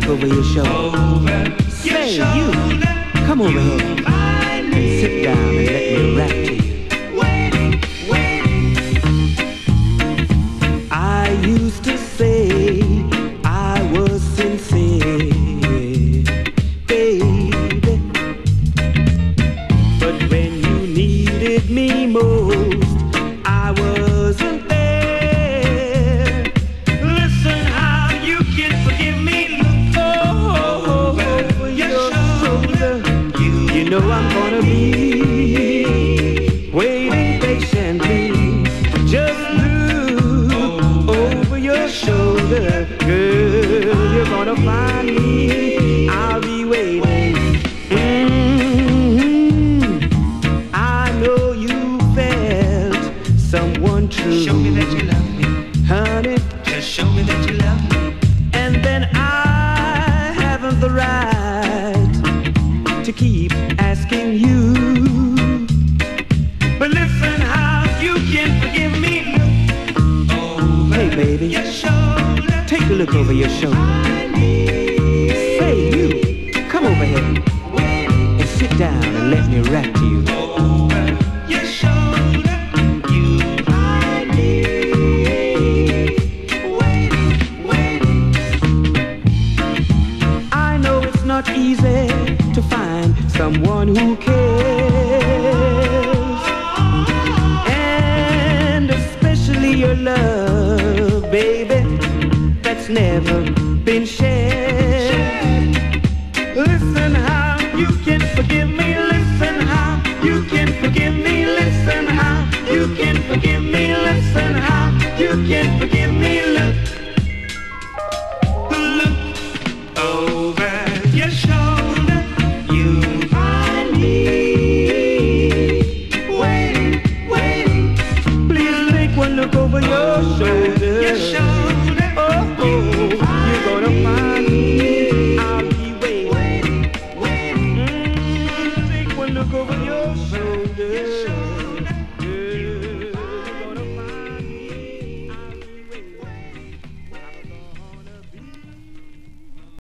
look over your shoulder. Over Say, your you, shoulder. come over here. Find me Sit down and let me rap to you. I used to say I was sincere, baby. But when you needed me most, girl. You're gonna find me. I'll be waiting. Mhm. I know you felt someone true, show me that you love me. honey. Just show me that you love me. And then I haven't the right to keep asking you. But listen how you can forgive me. Hey, baby. Look over your shoulder. Say, you, come over here and sit down and let me rap to you. I know it's not easy to find someone who cares. And especially your love, forgive me, listen how you can forgive me. look over your shoulder. Your shoulder.